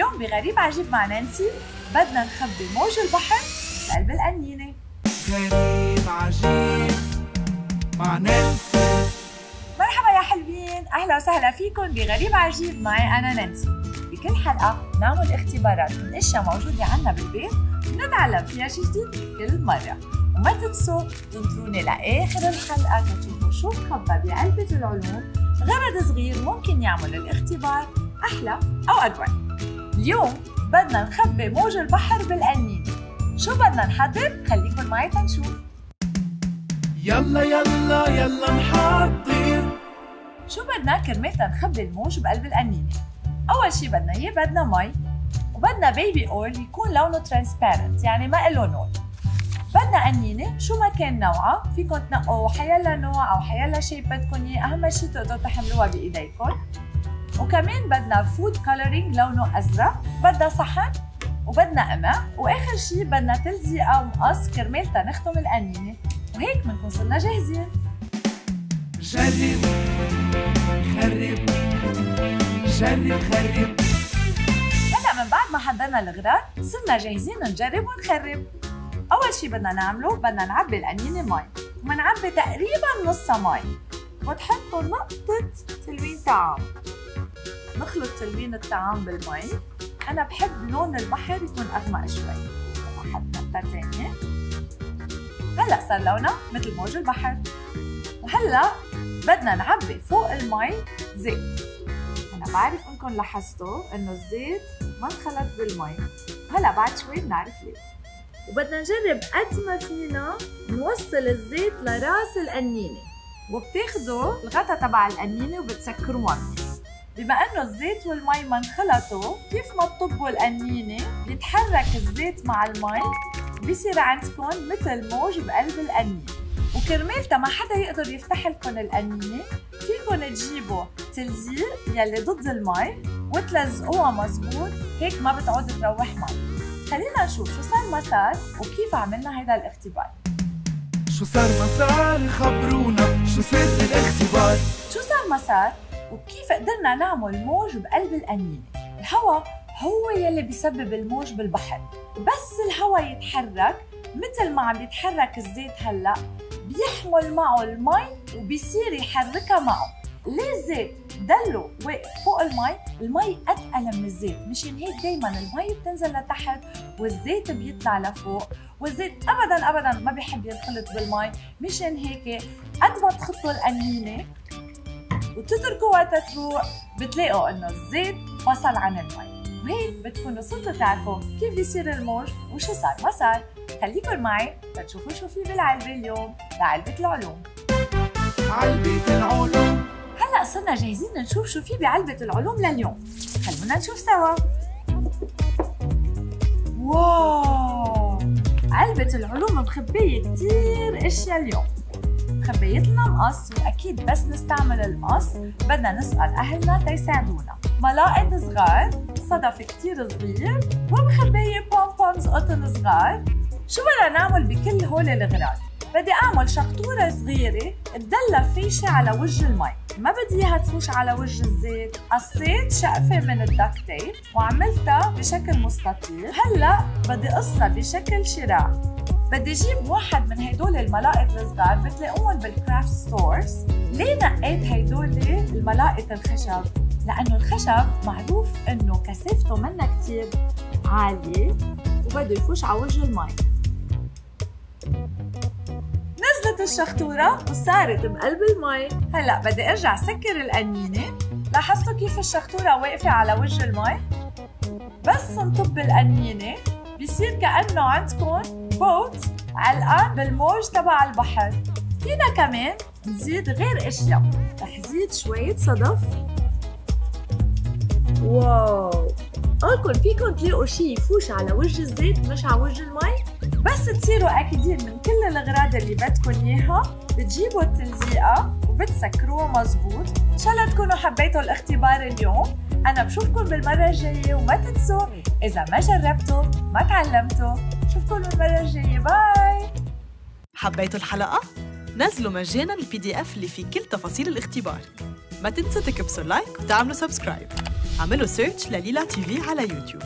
اليوم بغريب عجيب مع نانسي. بدنا نخبي موج البحر بقلب القنينة غريب عجيب مع نانسي. مرحبا يا حلوين. أهلا وسهلا فيكم بغريب عجيب. معي أنا نانسي. بكل حلقة نعمل اختبارات من أشياء موجودة عنا بالبيت ونتعلم فيها شي جديد كل مرة. وما تنسوا تنطروني لآخر الحلقة تشوفوا شو مخبى بعلبة العلوم. غرض صغير ممكن يعمل الاختبار أحلى أو أجمل اليوم بدنا نخبي موج البحر بالقنينة شو بدنا نحضر؟ خليكن معي تنشوف. يلا يلا يلا نحضر. شو بدنا؟ كرمال نخبي الموج بقلب القنينة؟ أول شي بدنا إياه بدنا مي وبدنا baby oil يكون لونه transparent يعني ما إله لون بدنا قنينة شو ما كان نوعها فيكم تنقوا حيلا نوع أو حيلا shape بدكم إياه أهم شي تقدروا تحملوها بإيديكم وكمان بدنا food coloring لونه أزرق بدنا صحن وبدنا قمع وآخر شي بدنا تلزيقة ومقص كرمال تنختم القنينة. وهيك بنكون صرنا جاهزين. جرب خرب جرب خرب. هلا من بعد ما حضرنا الغراض صرنا جاهزين نجرب ونخرب. أول شي بدنا نعمله بدنا نعبي القنينة مي. ومنعبي تقريبا نصها مي. وتحطوا نقطة تلوين طعام. نخلط تلوين الطعام بالمي. أنا بحب لون البحر يكون أغمق شوي. نقطة تانية هلأ صار لونها مثل موج البحر. وهلأ بدنا نعبي فوق المي زيت. أنا بعرف إنكم لاحظتوا إنه الزيت ما انخلط بالمي. هلأ بعد شوي بنعرف ليه. وبدنا نجرب قد ما فينا نوصل الزيت لراس القنينة وبتاخدوا الغطا تبع القنينة وبتسكروها بما انه الزيت والمي ما انخلطوا كيف ما تطبوا القنينة بيتحرك الزيت مع المي؟ بيصير عندكم مثل موج بقلب القنينة وكرمال ما حدا يقدر يفتح لكم القنينة فيكم تجيبوا تلزيق يلي ضد المي وتلزقوها مزبوط هيك ما بتعود تروح مي. خلينا نشوف شو صار ما صار وكيف عملنا هيدا الاختبار. شو صار ما صار؟ خبرونا شو سر الاختبار شو صار ما صار؟ وكيف قدرنا نعمل موج بقلب القنينة الهواء هو يلي بيسبب الموج بالبحر. بس الهواء يتحرك مثل ما عم يتحرك الزيت هلأ بيحمل معه المي وبيصير يحركها معه. ليه الزيت ضلوا واقف فوق المي؟ المي أتقل من الزيت مشان هيك دايما المي بتنزل لتحت والزيت بيطلع لفوق. والزيت ابدا ابدا ما بيحب ينخلط بالمي مشان هيك قد ما تخطوا القنينه وتتركوها تتروق بتلاقوا إنه الزيت فصل عن المي. وهيك بتكونوا صرتوا تعرفوا كيف بيصير الموج وشو صار. ما صار. خليكن معي لتشوفوا شو في بالعلبة اليوم لعلبة العلوم. علبة العلوم. هلأ صرنا جاهزين نشوف شو في بعلبة العلوم لليوم. خلونا نشوف سوا. wow! علبة العلوم مخبية كتير أشياء اليوم. مخبيت لنا مقص وأكيد بس نستعمل المقص بدنا نسأل أهلنا تيساعدونا. ملاقط صغار صدف كتير صغير ومخبية pompoms قطن صغار. شو بدنا نعمل بكل هول الغراض؟ بدي أعمل شخطورة صغيرة تضل فايشة على وجه المي. ما بدي إياها تفوش على وجه الزيت. قصيت شقفة من ال duct tape وعملتها بشكل مستطيل. هلأ بدي قصها بشكل شراع. بدي أجيب واحد من هدول الملاقط الصغار بتلاقوهم بال craft stores ليه نقيت هدول الملاقط الخشب؟ لأنه الخشب معروف إنه كثافته منا كتير عالية وبده يفوش على وجه المي. نزلت الشخطورة وصارت بقلب المي. هلأ بدي أرجع سكر القنينة لاحظتوا كيف الشخطورة واقفة على وجه المي؟ بس نطب القنينة بيصير كأنه عندكم boat علقان بالموج تبع البحر. فينا كمان نزيد غير أشياء. رح زيد شوية صدف. wow! قولكم فيكم تلاقوا شي يفوش على وجه الزيت مش على وجه المي؟ بس تصيروا أكيدين من كل الأغراض اللي بدكم إياها بتجيبوا التلزيقة وبتسكروها مزبوط إن شاء الله تكونوا حبيتوا الاختبار اليوم. أنا بشوفكم بالمرة الجاية وما تنسوا إذا ما جربتوا ما تعلمتوا. بشوفكم بالمرة الجاية. bye! حبيتوا الحلقة؟ نزلوا مجانا ال PDF اللي فيه كل تفاصيل الاختبار. ما تنسوا تكبسوا like وتعملوا subscribe. اعملوا search لليلا TV على يوتيوب.